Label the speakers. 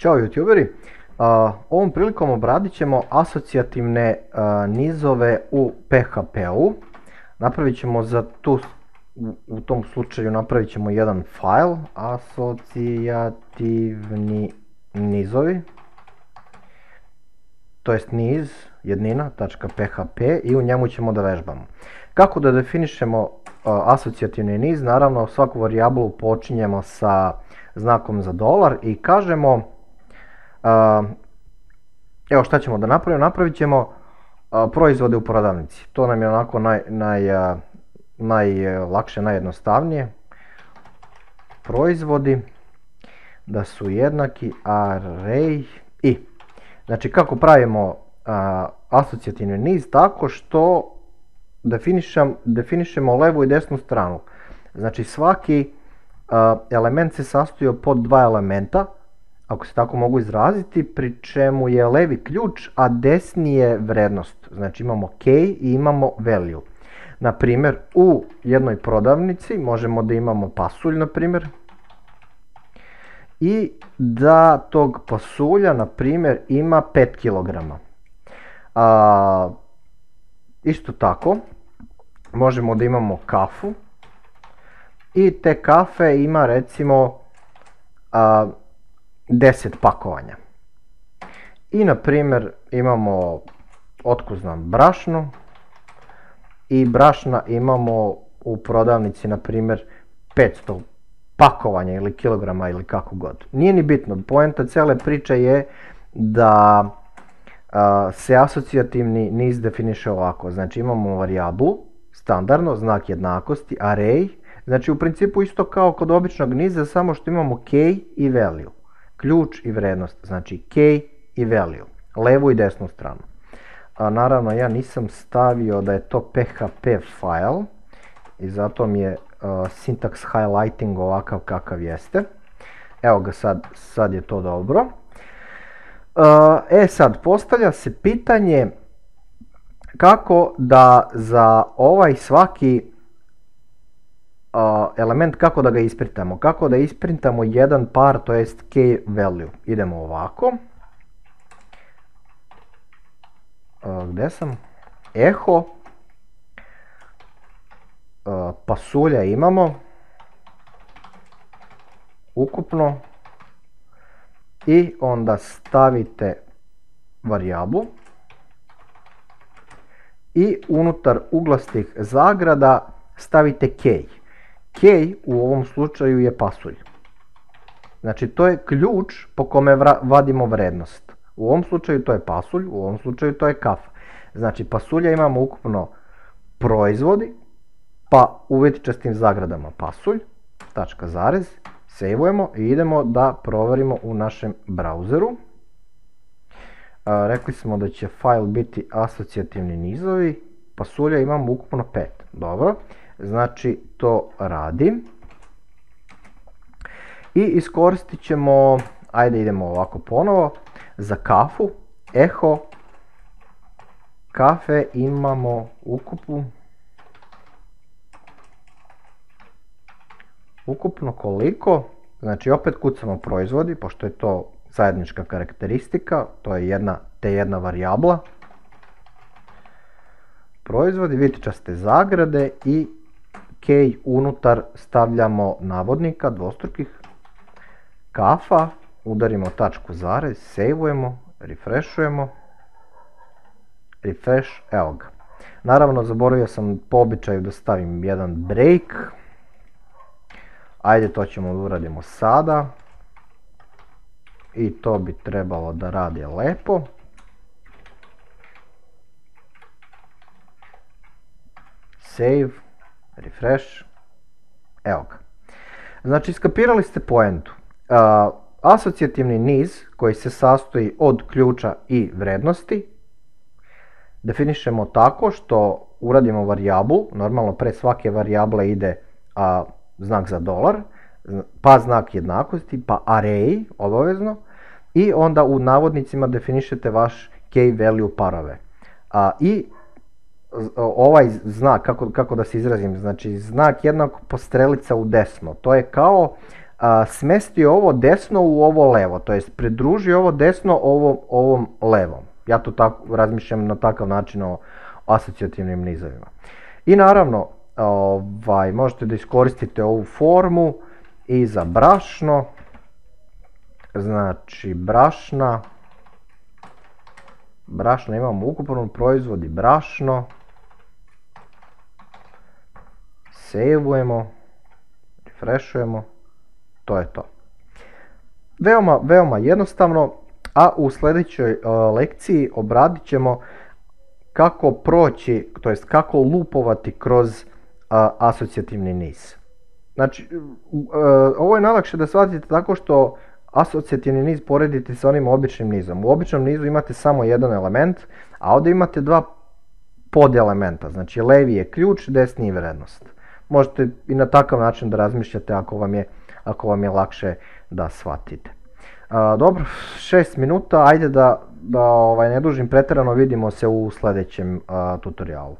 Speaker 1: Ćao youtuberi, ovom prilikom obradit ćemo asocijativne nizove u PHP-u. Napravit ćemo za tu, u tom slučaju napravit ćemo jedan file, asocijativni nizovi, to jest niz, jednina.php i u njemu ćemo da vežbamo. Kako da definišemo asocijativni niz, naravno svaku varijablu počinjemo sa znakom za dolar i kažemo Evo šta ćemo da napravimo, napravit ćemo proizvode u prodavnici. To nam je onako naj, naj, najlakše, najjednostavnije. Proizvodi da su jednaki array i. Znači kako pravimo asocijativni niz tako što definišemo levu i desnu stranu. Znači svaki element se sastoji od dva elementa ako se tako mogu izraziti, pri čemu je levi ključ, a desni je vrednost. Znači imamo key i imamo value. Na primjer, u jednoj prodavnici možemo da imamo pasulj, na primjer, i da tog pasulja, na primjer, ima 5 kg. Isto tako, možemo da imamo kafu i te kafe ima recimo a, 10 pakovanja. I na primjer imamo, otko znam, brašno i brašna imamo u prodavnici na primjer 500 pakovanja ili kilograma ili kako god. Nije ni bitno, poenta cijele priče je da se asocijativni niz definiše ovako. Znači imamo varijablu, standardno, znak jednakosti, array, znači u principu isto kao kod običnog niza, samo što imamo key i value ključ i vrednost, znači key i value, levu i desnu stranu. Naravno ja nisam stavio da je to PHP file i zato mi je syntax highlighting ovakav kakav jeste. Evo ga sad, sad je to dobro. e sad, postavlja se pitanje kako da za ovaj svaki element kako da ga isprintamo. Kako da isprintamo jedan par, to jest key value. Idemo ovako. Gdje sam? Eho. Pasulja imamo. Ukupno. I onda stavite varijablu. I unutar uglastih zagrada stavite key. Key u ovom slučaju je pasulj. Znači to je ključ po kome vadimo vrednost. U ovom slučaju to je pasulj, u ovom slučaju to je kafa. Znači pasulja imamo ukupno proizvodi, pa u čestim zagradama pasulj, tačka zarez, sejvujemo i idemo da proverimo u našem brauzeru. rekli smo da će file biti asocijativni nizovi, pasulja imamo ukupno 5. Dobro. Znači to radim. I iskoristit ćemo, ajde idemo ovako ponovo, za kafu, eho, kafe imamo ukupu, ukupno koliko, znači opet kucamo proizvodi, pošto je to zajednička karakteristika, to je jedna, te jedna varijabla. Proizvodi, vitičaste zagrade i key unutar stavljamo navodnika dvostrukih, kafa, udarimo tačku zarez, sejvujemo, refreshujemo, refresh, evo ga. Naravno zaboravio sam po običaju da stavim jedan break, ajde to ćemo da uradimo sada. I to bi trebalo da radi lepo. Save refresh, evo ga. Znači, skapirali ste poentu. asocijativni niz koji se sastoji od ključa i vrednosti definišemo tako što uradimo varijablu, normalno pre svake varijable ide znak za dolar, pa znak jednakosti, pa array obavezno i onda u navodnicima definišete vaš key value parove. I ovaj znak, kako, kako da se izrazim, znači znak jednog postrelica u desno, to je kao smesti ovo desno u ovo levo, to jest pridruži ovo desno ovom, ovom levom. Ja to tako razmišljam na takav način o asocijativnim nizovima. I naravno, ovaj, možete da iskoristite ovu formu i za brašno, znači brašna, brašno imamo ukupno proizvodi brašno, sejvujemo, refreshujemo, to je to. Veoma, veoma jednostavno, a u sljedećoj e, lekciji obradit ćemo kako proći, to jest kako lupovati kroz asocijativni niz. Znači, e, ovo je najlakše da shvatite tako što asocijativni niz poredite sa onim običnim nizom. U običnom nizu imate samo jedan element, a ovdje imate dva podelementa. Znači, levi je ključ, desni je vrednost. Možete i na takav način da razmišljate ako vam je, ako vam je lakše da shvatite. dobro, šest minuta, ajde da, da ovaj, ne dužim pretjerano, vidimo se u sljedećem tutorialu.